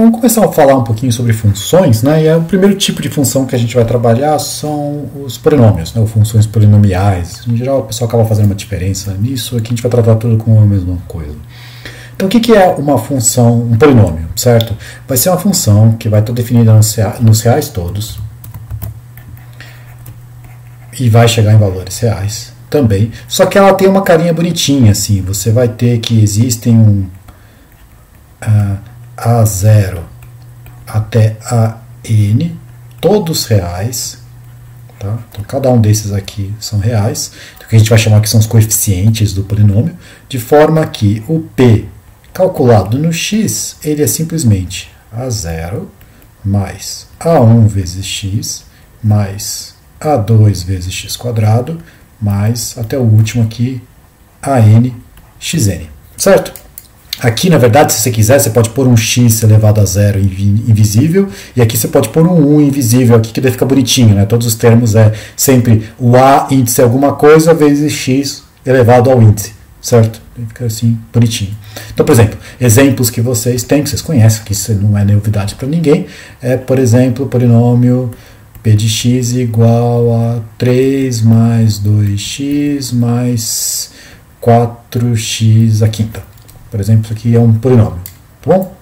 vamos começar a falar um pouquinho sobre funções, né? E é o primeiro tipo de função que a gente vai trabalhar são os polinômios, né? Ou funções polinomiais. Em geral, o pessoal acaba fazendo uma diferença nisso, aqui a gente vai tratar tudo com a mesma coisa. Então, o que é uma função, um polinômio, certo? Vai ser uma função que vai estar definida nos reais todos e vai chegar em valores reais também. Só que ela tem uma carinha bonitinha, assim. Você vai ter que existem um uh, A0 até a N, todos reais. Tá? Então, cada um desses aqui são reais. Então, o que a gente vai chamar que são os coeficientes do polinômio, de forma que o P calculado no x, ele é simplesmente A0 mais A1 vezes x mais A2 vezes x quadrado mais, até o último aqui, AN xn. Certo? Aqui, na verdade, se você quiser, você pode pôr um x elevado a zero invisível, e aqui você pode pôr um 1 invisível aqui, que daí fica bonitinho, né? Todos os termos é sempre o a índice alguma coisa vezes x elevado ao índice, certo? Fica assim, bonitinho. Então, por exemplo, exemplos que vocês têm, que vocês conhecem, que isso não é novidade para ninguém, é, por exemplo, polinômio p de x igual a 3 mais 2x mais 4x a quinta. Por exemplo, isso aqui é um polinômio. Tá bom?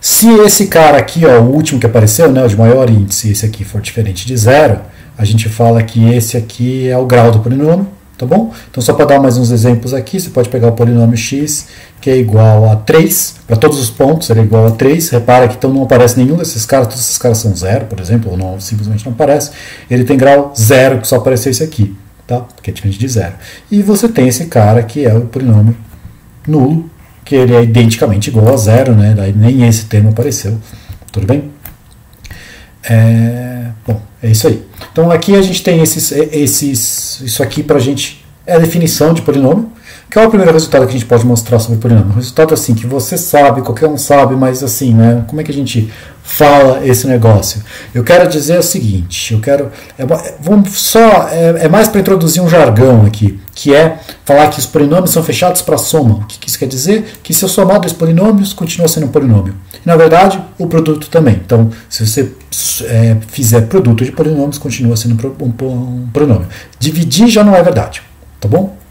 Se esse cara aqui, ó, o último que apareceu, né, o de maior índice, esse aqui for diferente de zero, a gente fala que esse aqui é o grau do polinômio tá bom? Então, só para dar mais uns exemplos aqui, você pode pegar o polinômio x, que é igual a 3, para todos os pontos ele é igual a 3, repara que então não aparece nenhum desses caras, todos esses caras são zero, por exemplo, ou não, simplesmente não aparece, ele tem grau zero, que só apareceu esse aqui, tá? que é diferente de zero. E você tem esse cara que é o polinômio nulo, que ele é identicamente igual a zero, né? Daí nem esse termo apareceu, tudo bem? É, bom, é isso aí. Então aqui a gente tem esses, esses isso aqui para a gente é a definição de polinômio, que é o primeiro resultado que a gente pode mostrar sobre polinômio. Um resultado assim que você sabe, qualquer um sabe, mas assim, né? Como é que a gente fala esse negócio? Eu quero dizer o seguinte, eu quero, é, vamos só é, é mais para introduzir um jargão aqui, que é falar que os polinômios são fechados para soma. O que isso quer dizer? Que se eu somar dois polinômios, continua sendo um polinômio. E, na verdade, o produto também. Então, se você é, fizer produto de polinômios, continua sendo um, um, um polinômio. Dividir já não é verdade, tá bom?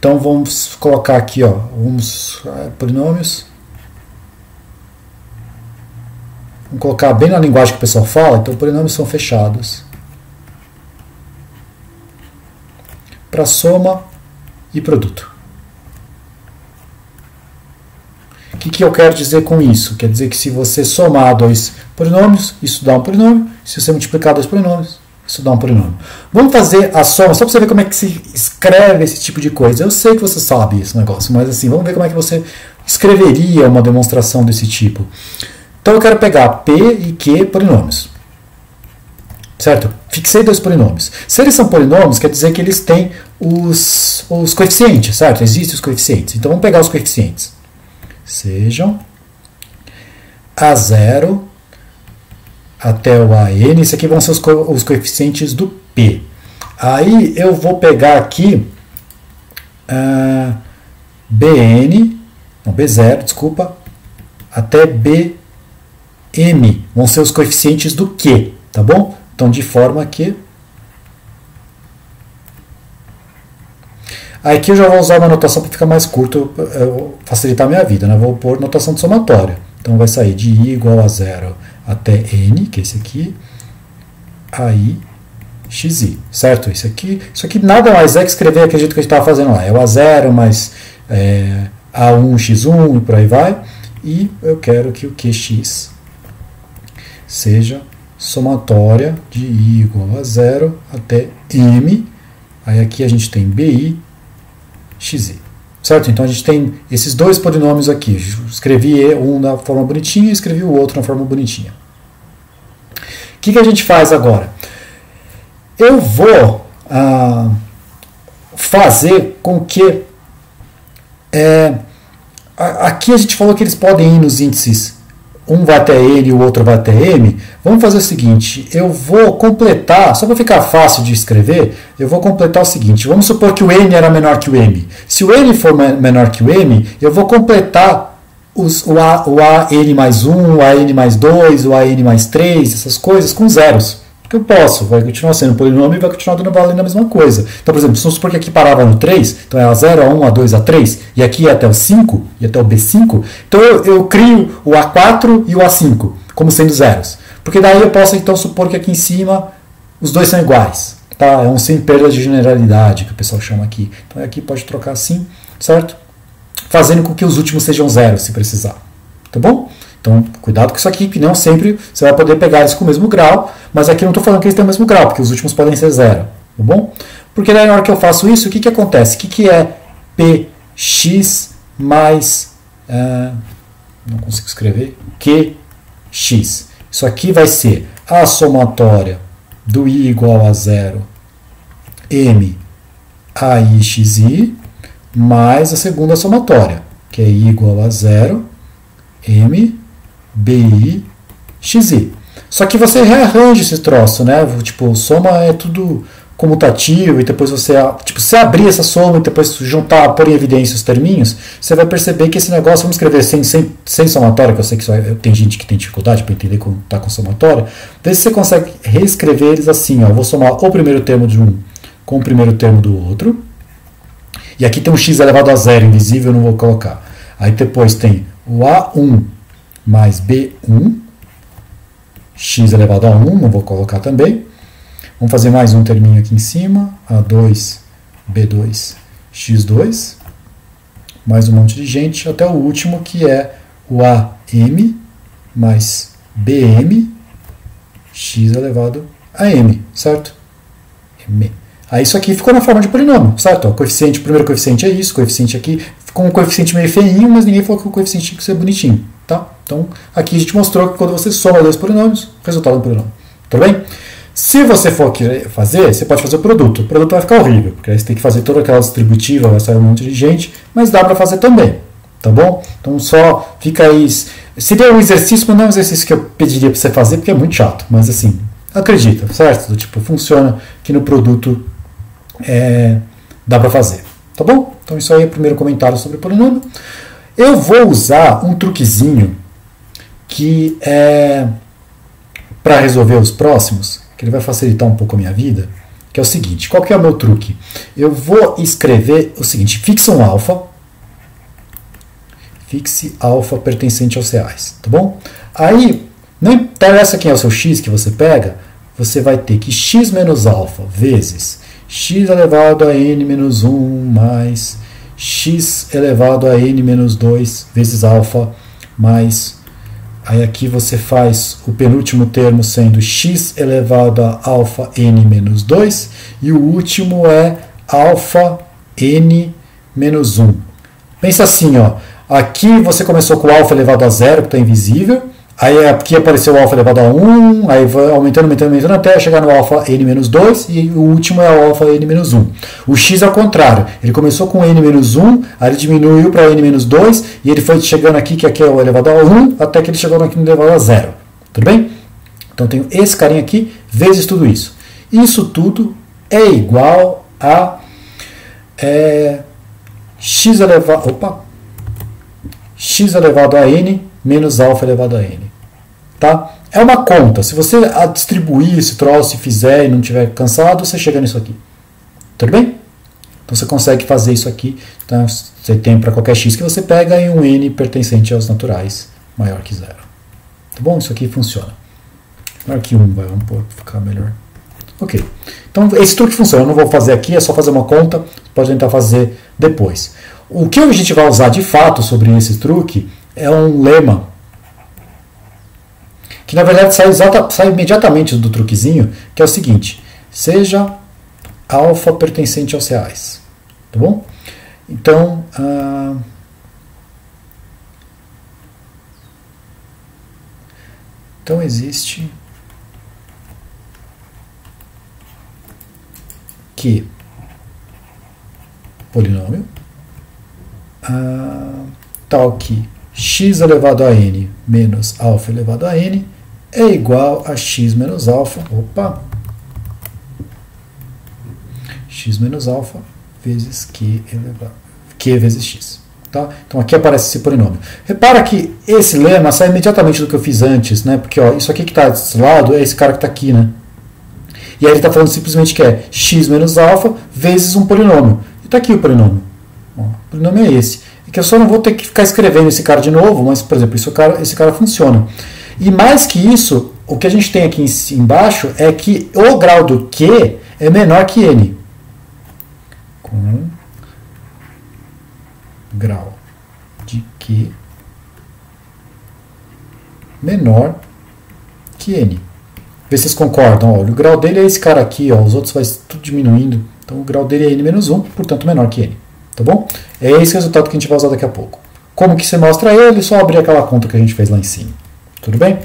Então vamos colocar aqui, ó, vamos é, polinômios. Vamos colocar bem na linguagem que o pessoal fala. Então, polinômios são fechados para soma e produto. O que, que eu quero dizer com isso? Quer dizer que se você somar dois polinômios, isso dá um polinômio. Se você multiplicar dois polinômios, isso dá um polinômio. Vamos fazer a soma, só para você ver como é que se escreve esse tipo de coisa. Eu sei que você sabe esse negócio, mas assim, vamos ver como é que você escreveria uma demonstração desse tipo. Então eu quero pegar P e Q polinômios. Certo? Fixei dois polinômios. Se eles são polinômios, quer dizer que eles têm os, os coeficientes, certo? Existem os coeficientes. Então vamos pegar os coeficientes. Sejam A0 até o AN. Isso aqui vão ser os, co os coeficientes do P. Aí eu vou pegar aqui uh, BN, não, B0, desculpa, até BM. Vão ser os coeficientes do Q, tá bom? Então, de forma que. Aqui eu já vou usar uma notação para ficar mais curto, facilitar a minha vida. Né? Vou pôr notação de somatória. Então vai sair de i igual a zero até n, que é esse aqui, aí xi, certo? Isso aqui, isso aqui nada mais é que escrever jeito que a gente estava fazendo lá. É o A0 mais é, A1x1 e por aí vai. E eu quero que o QX seja somatória de i igual a zero até m. Aí aqui a gente tem bi, xi. Certo? Então a gente tem esses dois polinômios aqui. Escrevi um na forma bonitinha e escrevi o outro na forma bonitinha. O que, que a gente faz agora? Eu vou ah, fazer com que. É, aqui a gente falou que eles podem ir nos índices um vai até N e o outro vai até M, vamos fazer o seguinte, eu vou completar, só para ficar fácil de escrever, eu vou completar o seguinte, vamos supor que o N era menor que o M. Se o N for menor que o M, eu vou completar os, o, a, o AN mais 1, o AN mais 2, o AN mais 3, essas coisas com zeros. Porque eu posso, vai continuar sendo um polinômio e vai continuar dando valendo a mesma coisa. Então, por exemplo, se vamos supor que aqui parava no 3, então é A0, A1, A2, A3, e aqui é até o 5, e até o B5, então eu, eu crio o A4 e o A5 como sendo zeros. Porque daí eu posso então supor que aqui em cima os dois são iguais. Tá? É um sem perda de generalidade que o pessoal chama aqui. Então aqui pode trocar assim, certo? Fazendo com que os últimos sejam zeros, se precisar. Tá bom? Então, cuidado com isso aqui, que não sempre você vai poder pegar eles com o mesmo grau, mas aqui não estou falando que eles têm o mesmo grau, porque os últimos podem ser zero, tá bom? Porque daí na hora que eu faço isso, o que, que acontece? O que, que é px mais, uh, não consigo escrever, qx? Isso aqui vai ser a somatória do i igual a zero m a i x i mais a segunda somatória, que é i igual a zero m BI, XI. Só que você rearranja esse troço, né? Tipo, soma é tudo comutativo e depois você, tipo, se abrir essa soma e depois juntar, pôr em evidência os terminhos, você vai perceber que esse negócio, vamos escrever sem, sem, sem somatória, que eu sei que vai, tem gente que tem dificuldade para entender como está com somatória, vê se você consegue reescrever eles assim, ó, vou somar o primeiro termo de um com o primeiro termo do outro, e aqui tem um x elevado a zero invisível, não vou colocar. Aí depois tem o A1 mais B1, x elevado a 1, não vou colocar também. Vamos fazer mais um terminho aqui em cima, A2, B2, x2. Mais um monte de gente, até o último que é o AM mais BM, x elevado a m, certo? M. Aí isso aqui ficou na forma de polinômio, certo? O coeficiente, o primeiro coeficiente é isso, coeficiente aqui, ficou um coeficiente meio feinho, mas ninguém falou que o coeficiente tinha que ser bonitinho. Tá? Então, aqui a gente mostrou que quando você soma dois polinômios, o resultado é um polinômio. Tudo bem? Se você for fazer, você pode fazer o produto. O produto vai ficar horrível, porque aí você tem que fazer toda aquela distributiva, vai sair um monte de gente, mas dá para fazer também. Tá bom? Então só fica aí. Seria um exercício, mas não é um exercício que eu pediria para você fazer, porque é muito chato. Mas assim, acredita, certo? Do tipo, funciona que no produto é, dá para fazer. Tá bom? Então isso aí é o primeiro comentário sobre polinômio. Eu vou usar um truquezinho que é para resolver os próximos, que ele vai facilitar um pouco a minha vida, que é o seguinte, qual que é o meu truque? Eu vou escrever o seguinte, fixa um alfa, fixe alfa pertencente aos reais, tá bom? Aí, não interessa quem é o seu x que você pega, você vai ter que x menos alfa vezes x elevado a n menos 1 mais x elevado a n menos 2 vezes alfa mais. Aí aqui você faz o penúltimo termo sendo x elevado a alfa n menos 2 e o último é alfa n menos 1. Pensa assim, ó, aqui você começou com alfa elevado a zero, que está invisível, Aí aqui apareceu o alfa elevado a 1, aí vai aumentando, aumentando, aumentando até chegar no alfa n-2 e o último é o alfa n-1. O x é o contrário, ele começou com n-1, aí ele diminuiu para n-2 e ele foi chegando aqui, que aqui é o elevado a 1, até que ele chegou aqui no elevado a 0. Tudo bem? Então tenho esse carinha aqui vezes tudo isso. Isso tudo é igual a é, x elevado, opa, x elevado a n menos alfa elevado a n. Tá? É uma conta. Se você distribuir esse troço e fizer e não tiver cansado, você chega nisso aqui. Tudo bem? Então você consegue fazer isso aqui. Então, você tem para qualquer x que você pega e um n pertencente aos naturais maior que zero. Tá bom? Isso aqui funciona. Maior que 1, vai, vamos ficar melhor. Ok. Então esse truque funciona. Eu não vou fazer aqui, é só fazer uma conta. Pode tentar fazer depois. O que a gente vai usar de fato sobre esse truque é um lema que na verdade sai, exata, sai imediatamente do truquezinho, que é o seguinte: seja alfa pertencente aos reais. Tá bom? Então. Ah, então existe que polinômio ah, tal que x elevado a n menos alfa elevado a n é igual a x menos alfa, opa, x menos alfa vezes q elevado, q vezes x. Tá? Então aqui aparece esse polinômio. Repara que esse lema sai imediatamente do que eu fiz antes, né? porque ó, isso aqui que está desse lado é esse cara que está aqui. Né? E aí ele está falando simplesmente que é x menos alfa vezes um polinômio. E está aqui o polinômio. Ó, o polinômio é esse. É que eu só não vou ter que ficar escrevendo esse cara de novo, mas, por exemplo, esse cara, esse cara funciona. E mais que isso, o que a gente tem aqui embaixo é que o grau do Q é menor que N. Com grau de Q menor que N. Vê se vocês concordam. Olha, o grau dele é esse cara aqui, ó, os outros vai tudo diminuindo. Então o grau dele é N-1, portanto menor que N. Tá bom? É esse resultado que a gente vai usar daqui a pouco. Como que você mostra ele? Só abrir aquela conta que a gente fez lá em cima. Tudo bem?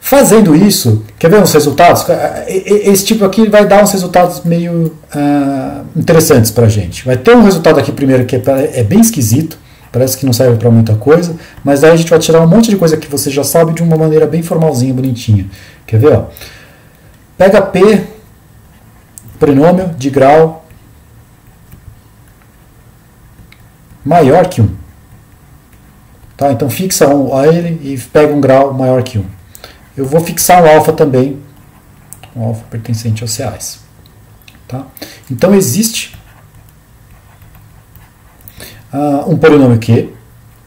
Fazendo isso, quer ver uns resultados? Esse tipo aqui vai dar uns resultados meio uh, interessantes para a gente. Vai ter um resultado aqui primeiro que é, é bem esquisito, parece que não serve para muita coisa, mas aí a gente vai tirar um monte de coisa que você já sabe de uma maneira bem formalzinha, bonitinha. Quer ver? Ó? Pega P, prenômio de grau maior que 1. Tá? Então fixa um a ele e pega um grau maior que 1. Eu vou fixar um alfa também, um alfa pertencente aos reais. Tá? Então existe uh, um polinômio Q,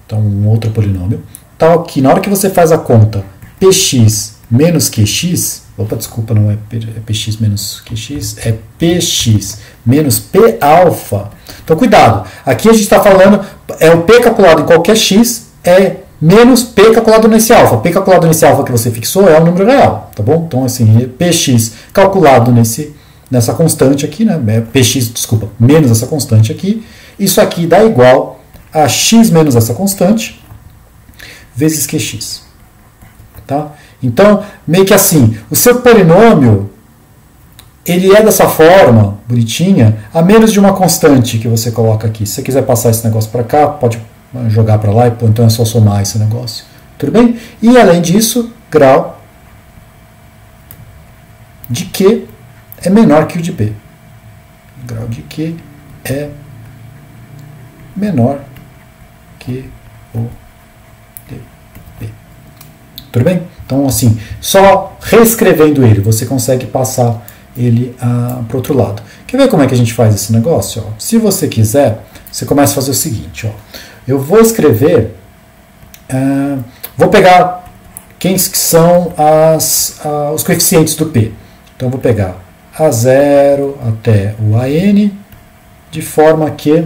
então um outro polinômio, tal que na hora que você faz a conta px menos qx, opa, desculpa, não é, é px menos qx, é px menos p alfa. Então cuidado, aqui a gente está falando, é o p calculado em qualquer x, é menos P calculado nesse alfa. P calculado nesse alfa que você fixou é o número real, tá bom? Então, assim, Px calculado nesse, nessa constante aqui, né? É Px, desculpa, menos essa constante aqui. Isso aqui dá igual a x menos essa constante vezes Qx. Tá? Então, meio que assim, o seu polinômio ele é dessa forma, bonitinha, a menos de uma constante que você coloca aqui. Se você quiser passar esse negócio para cá, pode jogar para lá, então é só somar esse negócio. Tudo bem? E além disso, grau de Q é menor que o de P. Grau de Q é menor que o. Tudo bem? Então, assim, só reescrevendo ele, você consegue passar ele ah, para o outro lado. Quer ver como é que a gente faz esse negócio? Ó? Se você quiser, você começa a fazer o seguinte. Ó eu vou escrever, uh, vou pegar quem são as, uh, os coeficientes do P. Então, vou pegar A0 até o AN, de forma que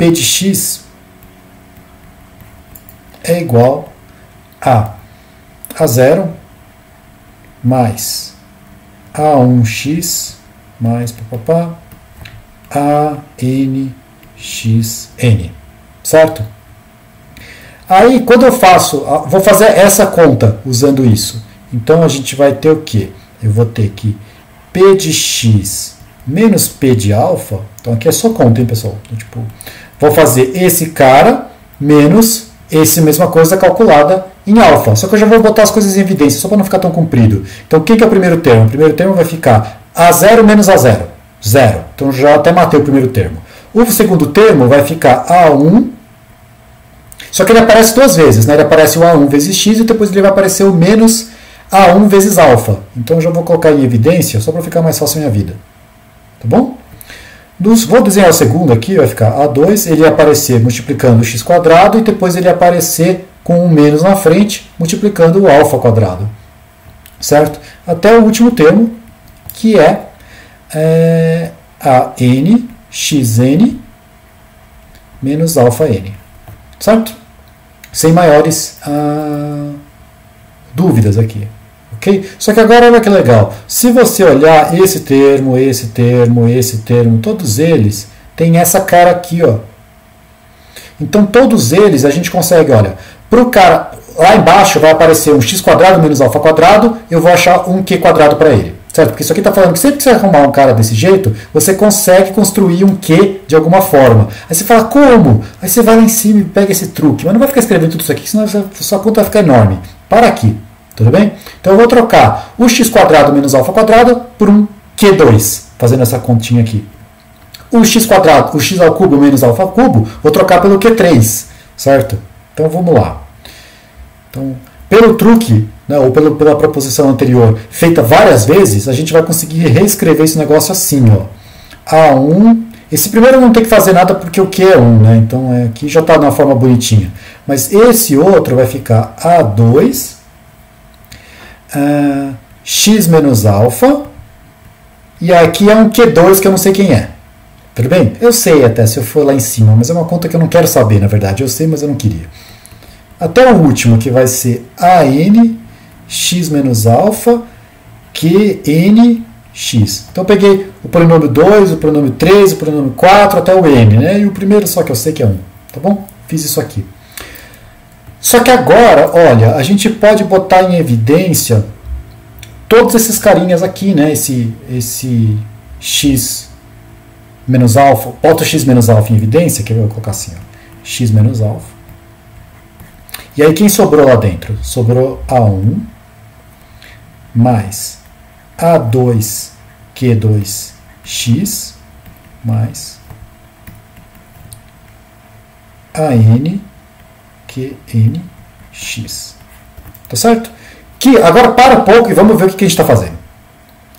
P de x é igual a A0 mais A1x mais papapá, A, N, X, N. Certo? Aí, quando eu faço, vou fazer essa conta usando isso. Então, a gente vai ter o quê? Eu vou ter que P de X menos P de alfa. Então, aqui é só conta, hein, pessoal? Então, tipo, vou fazer esse cara menos esse mesma coisa calculada em alfa. Só que eu já vou botar as coisas em evidência, só para não ficar tão comprido. Então, o que é o primeiro termo? O primeiro termo vai ficar a0 menos A0, zero. Então já até matei o primeiro termo. O segundo termo vai ficar A1, só que ele aparece duas vezes. Né? Ele aparece o A1 vezes x e depois ele vai aparecer o menos A1 vezes alfa. Então eu já vou colocar em evidência só para ficar mais fácil a minha vida. Tá bom? Vou desenhar o segundo aqui, vai ficar A2, ele aparecer multiplicando o x quadrado e depois ele aparecer com um menos na frente, multiplicando o alfa quadrado. Certo? Até o último termo, que é, é a n xn menos alfa n. Certo? Sem maiores ah, dúvidas aqui. Ok? Só que agora olha que legal. Se você olhar esse termo, esse termo, esse termo, todos eles têm essa cara aqui. Ó. Então todos eles a gente consegue, olha, para o cara lá embaixo vai aparecer um x quadrado menos alfa quadrado, eu vou achar um q quadrado para ele. Certo? Porque isso aqui está falando que sempre que você arrumar um cara desse jeito, você consegue construir um Q de alguma forma. Aí você fala, como? Aí você vai lá em cima e pega esse truque. Mas não vai ficar escrevendo tudo isso aqui, senão a sua conta vai ficar enorme. Para aqui. Tudo bem? Então eu vou trocar o x quadrado menos alfa quadrado por um Q2. fazendo essa continha aqui. O x quadrado, o x ao cubo menos alfa cubo, vou trocar pelo Q3, certo? Então vamos lá. Então, pelo truque, né, ou pelo, pela proposição anterior, feita várias vezes, a gente vai conseguir reescrever esse negócio assim. Ó. A1, esse primeiro não tem que fazer nada porque o Q é 1, né? então é, aqui já está na forma bonitinha. Mas esse outro vai ficar A2, uh, x menos alfa, e aqui é um Q2 que eu não sei quem é. Tudo bem? Eu sei até se eu for lá em cima, mas é uma conta que eu não quero saber, na verdade. Eu sei, mas eu não queria. Até o último, que vai ser AN, x menos alfa, QN, x. Então eu peguei o polinômio 2, o polinômio 3, o polinômio 4, até o n, né? E o primeiro só que eu sei que é 1, tá bom? Fiz isso aqui. Só que agora, olha, a gente pode botar em evidência todos esses carinhas aqui, né? Esse, esse x menos alfa, bota x menos alfa em evidência, que eu vou colocar assim, ó, x menos alfa. E aí quem sobrou lá dentro? Sobrou A1 mais A2Q2X mais AN QNX. Tá certo? Que, agora para um pouco e vamos ver o que, a gente está fazendo.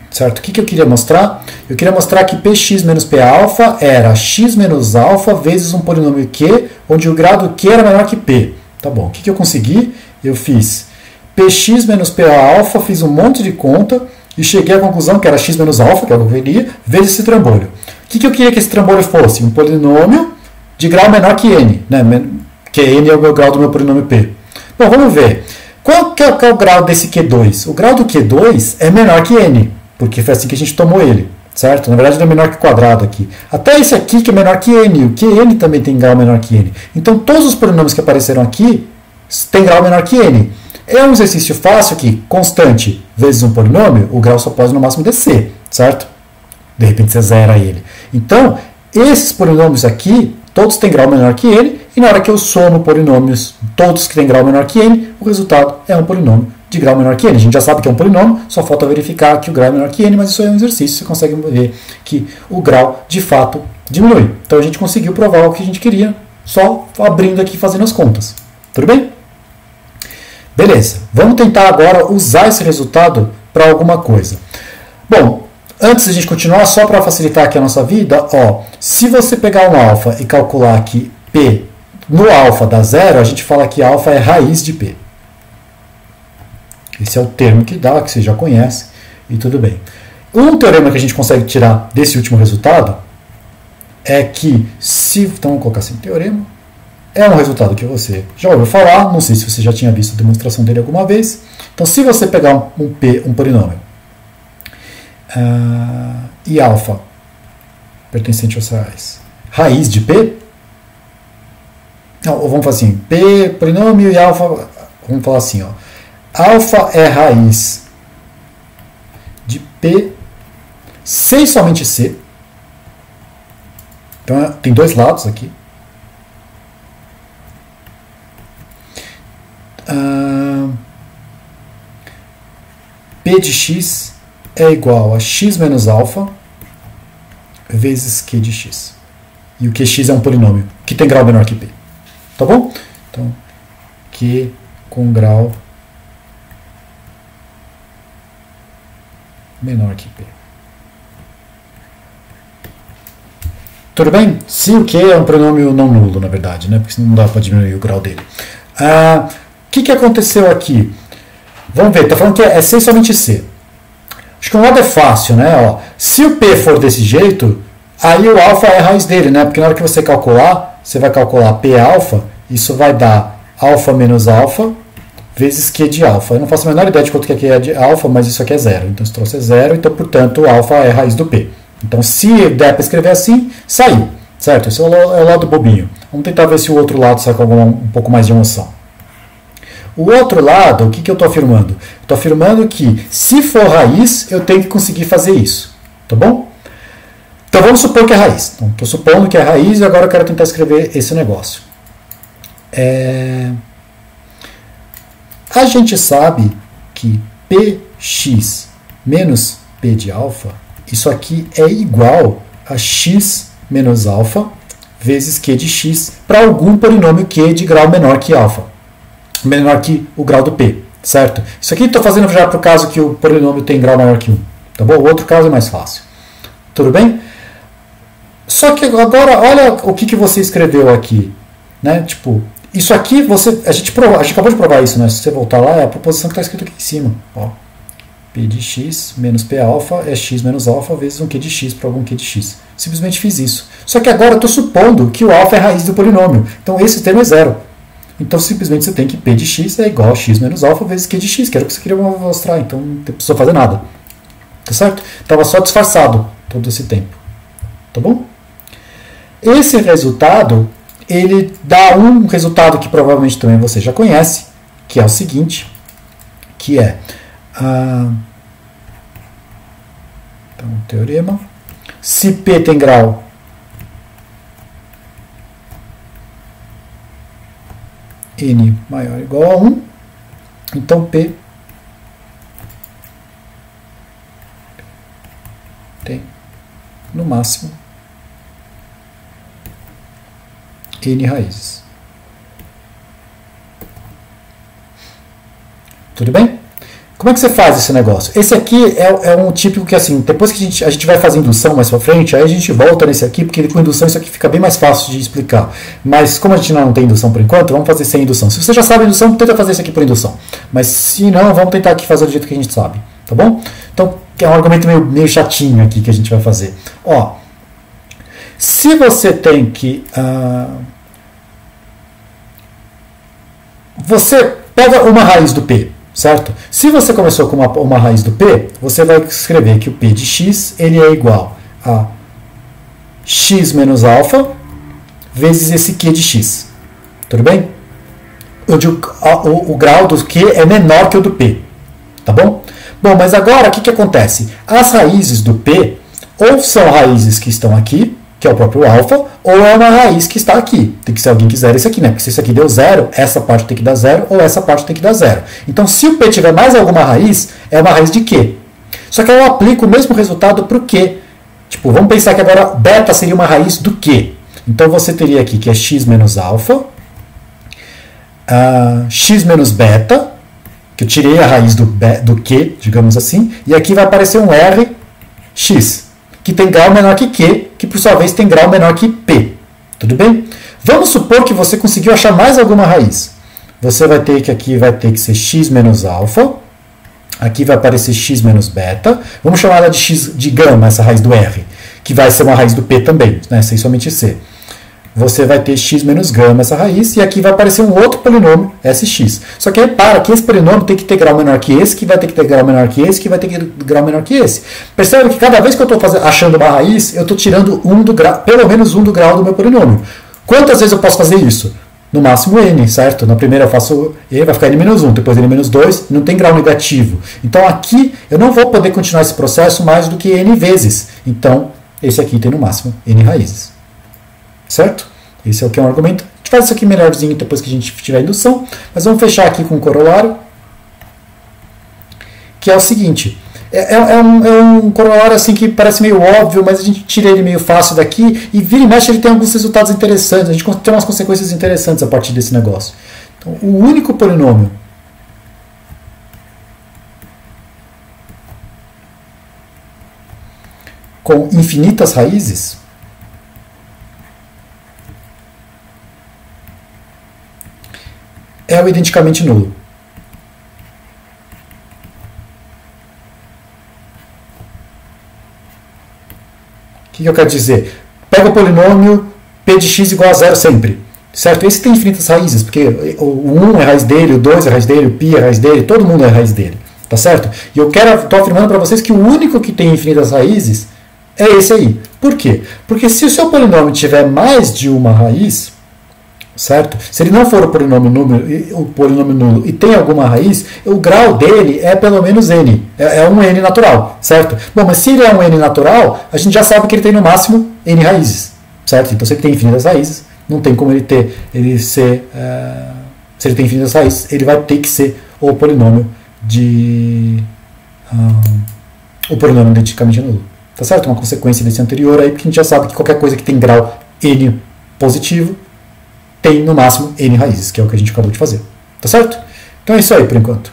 Certo? O que, que eu queria mostrar? Eu queria mostrar que px menos p alfa era x menos alfa vezes um polinômio q, onde o grau q era menor que p. Tá bom. O que, que eu consegui? Eu fiz px menos p alfa, fiz um monte de conta e cheguei à conclusão que era x menos alfa, que é o que eu queria, vezes esse trambolho. O que, que eu queria que esse trambolho fosse? Um polinômio de grau menor que n, né? Que n é o meu grau do meu polinômio p. Bom, vamos ver. Qual que é, que é o grau desse Q2? O grau do Q2 é menor que n porque foi assim que a gente tomou ele, certo? Na verdade, ele é menor que quadrado aqui. Até esse aqui que é menor que n, o qn também tem grau menor que n. Então, todos os polinômios que apareceram aqui têm grau menor que n. É um exercício fácil que constante vezes um polinômio, o grau só pode no máximo descer, certo? De repente você zera ele. Então, esses polinômios aqui, todos têm grau menor que n, e na hora que eu somo polinômios, todos que têm grau menor que n, o resultado é um polinômio de grau menor que n. A gente já sabe que é um polinômio, só falta verificar que o grau é menor que n, mas isso é um exercício, você consegue ver que o grau de fato diminui. Então a gente conseguiu provar o que a gente queria, só abrindo aqui fazendo as contas. Tudo bem? Beleza, vamos tentar agora usar esse resultado para alguma coisa. Bom, antes de a gente continuar, só para facilitar aqui a nossa vida, ó, se você pegar um alfa e calcular que P no alfa dá zero, a gente fala que alfa é raiz de P. Esse é o termo que dá, que você já conhece, e tudo bem. Um teorema que a gente consegue tirar desse último resultado é que se. Então vamos colocar assim: teorema é um resultado que você já ouviu falar, não sei se você já tinha visto a demonstração dele alguma vez. Então, se você pegar um P, um polinômio, uh, e alfa pertencente aos reais, raiz de P, não, vamos fazer assim: P, polinômio e alfa, vamos falar assim, ó. Alfa é raiz de P, C somente C. Então tem dois lados aqui. Uh, P de x é igual a x menos alfa vezes Q de x. E o QX é um polinômio que tem grau menor que P. Tá bom? Então, Q com grau menor que P. Tudo bem? Se o Q é um pronome não nulo, na verdade, né? porque não dá para diminuir o grau dele. Ah, o que, que aconteceu aqui? Vamos ver, está falando que é C somente C. Acho que um lado é fácil, né? Ó, se o P for desse jeito, aí o alfa é a raiz dele, né? Porque na hora que você calcular, você vai calcular P alfa, isso vai dar alfa menos alfa vezes Q de alfa. Eu não faço a menor ideia de quanto que é de alfa, mas isso aqui é zero. Então, esse troço é zero, então, portanto, alfa é raiz do P. Então, se der para escrever assim, saiu. Certo? Esse é o, é o lado bobinho. Vamos tentar ver se o outro lado sai com um pouco mais de emoção. O outro lado, o que, que eu estou afirmando? Estou afirmando que, se for raiz, eu tenho que conseguir fazer isso. Tá bom? Então, vamos supor que é raiz. Então, estou supondo que é raiz e agora eu quero tentar escrever esse negócio. É... A gente sabe que px menos p de alfa isso aqui é igual a x menos alfa vezes q de x para algum polinômio q de grau menor que alfa, menor que o grau do p, certo? Isso aqui estou fazendo já para o caso que o polinômio tem grau maior que 1, tá bom? O outro caso é mais fácil. Tudo bem? Só que agora, olha o que, que você escreveu aqui. Né? Tipo, isso aqui, você, a, gente prova, a gente acabou de provar isso, né? Se você voltar lá, é a proposição que está escrito aqui em cima. Ó. P de x menos P alfa é x menos alfa vezes um Q de x para algum Q de x. Simplesmente fiz isso. Só que agora eu estou supondo que o alfa é raiz do polinômio. Então esse termo é zero. Então simplesmente você tem que P de x é igual a x menos alfa vezes Q de x, que era o que você queria mostrar. Então não precisou fazer nada. Tá certo? Estava só disfarçado todo esse tempo. Tá bom? Esse resultado, ele dá um resultado que provavelmente também você já conhece, que é o seguinte, que é ah, então, teorema, se P tem grau n maior ou igual a 1, então P tem no máximo n raízes. Tudo bem? Como é que você faz esse negócio? Esse aqui é, é, um típico que, assim, depois que a gente, a gente vai fazer indução mais pra frente, aí a gente volta nesse aqui, porque com indução isso aqui fica bem mais fácil de explicar. Mas como a gente não tem indução por enquanto, vamos fazer sem indução. Se você já sabe indução, tenta fazer isso aqui por indução. Mas se não, vamos tentar aqui fazer do jeito que a gente sabe, tá bom? Então, é um argumento meio, meio chatinho aqui que a gente vai fazer. Ó, se você tem que... Uh, você pega uma raiz do P, certo? Se você começou com uma, uma raiz do P, você vai escrever que o P de x ele é igual a x menos alfa vezes esse Q de x. Tudo bem? Onde o, o, o grau do Q é menor que o do P. Tá bom? Bom, mas agora o que, que acontece? As raízes do P ou são raízes que estão aqui, que é o próprio alfa, ou é uma raiz que está aqui. Tem que ser alguém que zera isso aqui, né? Porque se isso aqui deu zero, essa parte tem que dar zero, ou essa parte tem que dar zero. Então, se o P tiver mais alguma raiz, é uma raiz de Q. Só que eu aplico o mesmo resultado para o Q. Tipo, vamos pensar que agora beta seria uma raiz do Q. Então, você teria aqui que é x menos alfa, uh, x menos beta, que eu tirei a raiz do, do Q, digamos assim, e aqui vai aparecer um R, x que tem grau menor que Q, que por sua vez tem grau menor que P. Tudo bem? Vamos supor que você conseguiu achar mais alguma raiz. Você vai ter que aqui vai ter que ser x menos alfa. Aqui vai aparecer x menos beta. Vamos chamar ela de x de gama, essa raiz do R, que vai ser uma raiz do P também, né, sem somente C você vai ter x menos gama essa raiz, e aqui vai aparecer um outro polinômio, sx. Só que repara que esse polinômio tem que ter grau menor que esse, que vai ter que ter grau menor que esse, que vai ter que ter grau menor que esse. Percebe que cada vez que eu estou achando uma raiz, eu estou tirando um do grau, pelo menos um do grau do meu polinômio. Quantas vezes eu posso fazer isso? No máximo n, certo? Na primeira eu faço e vai ficar n menos 1, depois n menos 2, não tem grau negativo. Então aqui eu não vou poder continuar esse processo mais do que n vezes. Então esse aqui tem no máximo n raízes. Certo? Esse é o que é um argumento. A gente faz isso aqui melhorzinho depois que a gente tiver a indução, mas vamos fechar aqui com o corolário, que é o seguinte. É, é, é, um, é, um, corolário assim que parece meio óbvio, mas a gente tira ele meio fácil daqui e vira e mexe ele tem alguns resultados interessantes. A gente tem umas consequências interessantes a partir desse negócio. Então, o único polinômio com infinitas raízes é o identicamente nulo. O que, eu quero dizer? Pega o polinômio p de x igual a zero sempre. Certo? Esse tem infinitas raízes, porque o 1 é raiz dele, o 2 é raiz dele, o π é raiz dele, todo mundo é raiz dele. Tá certo? E eu quero, estou afirmando para vocês que o único que tem infinitas raízes é esse aí. Por quê? Porque se o seu polinômio tiver mais de uma raiz, certo? Se ele não for o polinômio número, o polinômio nulo e tem alguma raiz, o grau dele é pelo menos n, é, é, um n natural, certo? Bom, mas se ele é um n natural, a gente já sabe que ele tem no máximo n raízes, certo? Então se ele tem infinitas raízes, não tem como ele ter, ele ser, uh, se ele tem infinitas raízes, ele vai ter que ser o polinômio de uh, o polinômio identicamente nulo, Tá certo? Uma consequência desse anterior aí, porque a gente já sabe que qualquer coisa que tem grau n positivo tem no máximo n raízes, que é o que a gente acabou de fazer. Tá certo? Então é isso aí por enquanto.